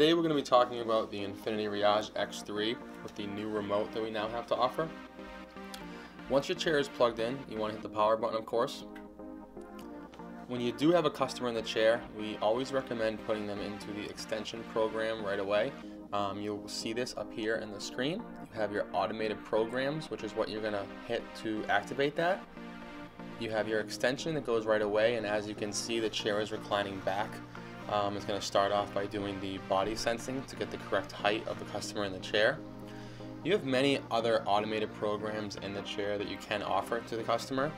Today we're going to be talking about the Infinity Riage X3 with the new remote that we now have to offer. Once your chair is plugged in, you want to hit the power button of course. When you do have a customer in the chair, we always recommend putting them into the extension program right away. Um, you'll see this up here in the screen. You have your automated programs, which is what you're going to hit to activate that. You have your extension that goes right away, and as you can see, the chair is reclining back. Um, it's going to start off by doing the body sensing to get the correct height of the customer in the chair. You have many other automated programs in the chair that you can offer to the customer.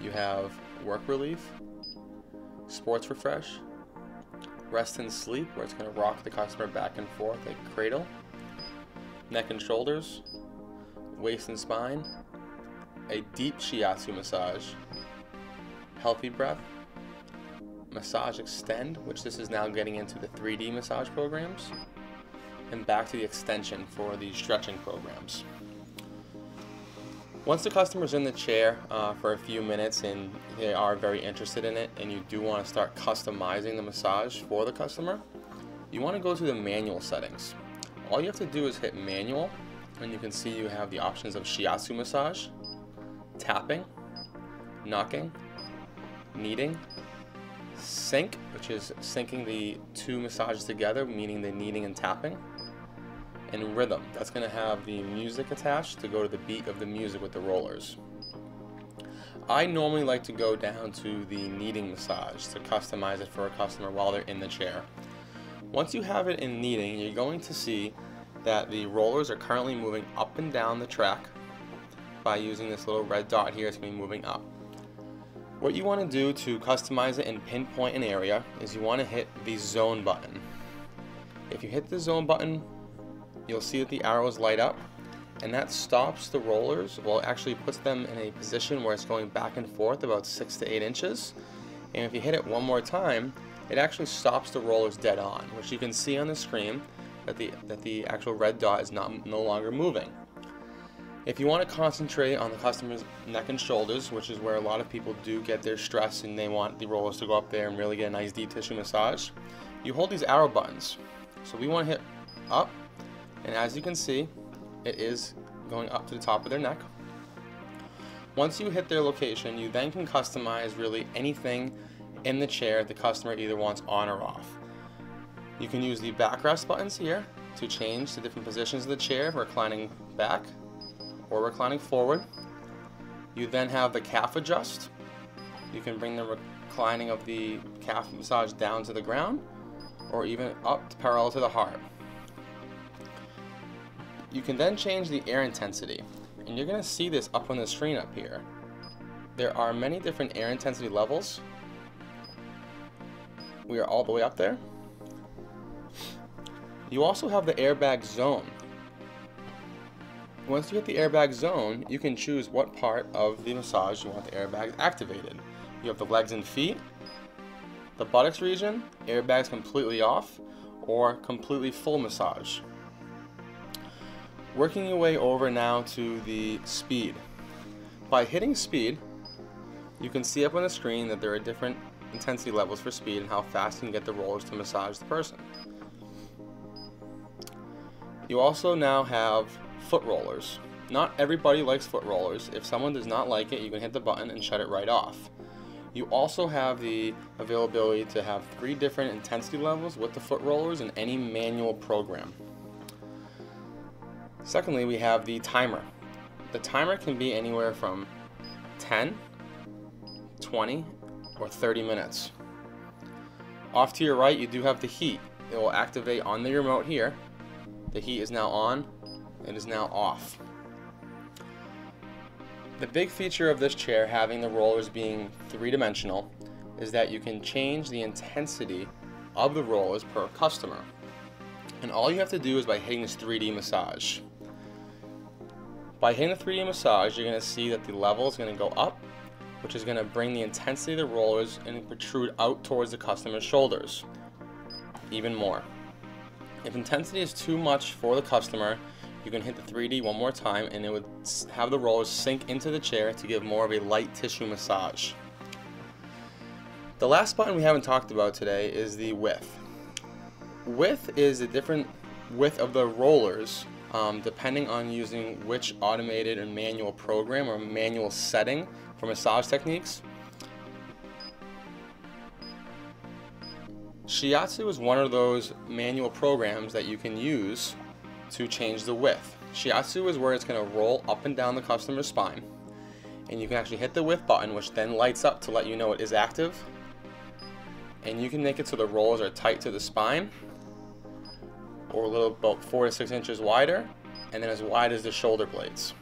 You have work relief, sports refresh, rest and sleep, where it's going to rock the customer back and forth like cradle, neck and shoulders, waist and spine, a deep shiatsu massage, healthy breath, Massage Extend, which this is now getting into the 3D massage programs, and back to the extension for the stretching programs. Once the customer's in the chair uh, for a few minutes and they are very interested in it and you do want to start customizing the massage for the customer, you want to go to the manual settings. All you have to do is hit manual and you can see you have the options of shiatsu massage, tapping, knocking, kneading, sync, which is syncing the two massages together, meaning the kneading and tapping, and rhythm. That's going to have the music attached to go to the beat of the music with the rollers. I normally like to go down to the kneading massage to customize it for a customer while they're in the chair. Once you have it in kneading, you're going to see that the rollers are currently moving up and down the track by using this little red dot here, it's going to be moving up. What you want to do to customize it and pinpoint an area is you want to hit the zone button. If you hit the zone button, you'll see that the arrows light up and that stops the rollers, well actually puts them in a position where it's going back and forth about 6 to 8 inches. And if you hit it one more time, it actually stops the rollers dead on, which you can see on the screen that the, that the actual red dot is not, no longer moving. If you want to concentrate on the customer's neck and shoulders, which is where a lot of people do get their stress and they want the rollers to go up there and really get a nice deep tissue massage, you hold these arrow buttons. So we want to hit up, and as you can see, it is going up to the top of their neck. Once you hit their location, you then can customize really anything in the chair the customer either wants on or off. You can use the backrest buttons here to change the different positions of the chair, reclining back, or reclining forward. You then have the calf adjust. You can bring the reclining of the calf massage down to the ground or even up parallel to the heart. You can then change the air intensity and you're going to see this up on the screen up here. There are many different air intensity levels. We are all the way up there. You also have the airbag zone once you hit the airbag zone, you can choose what part of the massage you want the airbags activated. You have the legs and feet, the buttocks region, airbags completely off, or completely full massage. Working your way over now to the speed. By hitting speed, you can see up on the screen that there are different intensity levels for speed and how fast you can get the rollers to massage the person. You also now have foot rollers. Not everybody likes foot rollers. If someone does not like it, you can hit the button and shut it right off. You also have the availability to have three different intensity levels with the foot rollers in any manual program. Secondly, we have the timer. The timer can be anywhere from 10, 20, or 30 minutes. Off to your right, you do have the heat. It will activate on the remote here. The heat is now on it is now off. The big feature of this chair having the rollers being three-dimensional is that you can change the intensity of the rollers per customer. And all you have to do is by hitting this 3D massage. By hitting the 3D massage, you're going to see that the level is going to go up, which is going to bring the intensity of the rollers and protrude out towards the customer's shoulders even more. If intensity is too much for the customer, you can hit the 3D one more time and it would have the rollers sink into the chair to give more of a light tissue massage. The last button we haven't talked about today is the width. width is the different width of the rollers um, depending on using which automated and manual program or manual setting for massage techniques. Shiatsu is one of those manual programs that you can use to change the width. Shiatsu is where it's going to roll up and down the customer's spine and you can actually hit the width button which then lights up to let you know it is active and you can make it so the rolls are tight to the spine or a little about four to six inches wider and then as wide as the shoulder blades.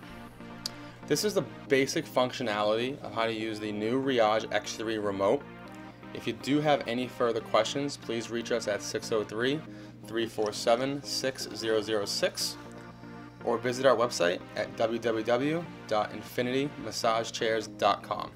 This is the basic functionality of how to use the new Riage X3 remote. If you do have any further questions, please reach us at 603 347 6006 or visit our website at www.infinitymassagechairs.com.